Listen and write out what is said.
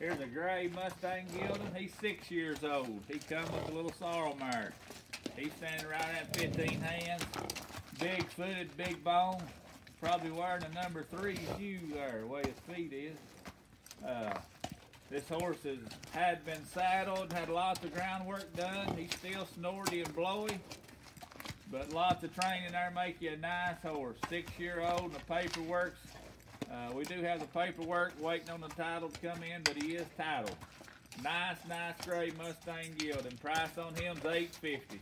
Here's a gray Mustang Gelding. He's six years old. He come with a little sorrel mare. He's standing right at 15 hands. Big footed, big bone. Probably wearing a number three shoe there, the way his feet is. Uh, this horse has had been saddled, had lots of groundwork done. He's still snorty and blowy. But lots of training there make you a nice horse. Six year old and the paperwork's uh, we do have the paperwork waiting on the title to come in, but he is titled. Nice, nice gray Mustang Gelding. Price on him's eight fifty.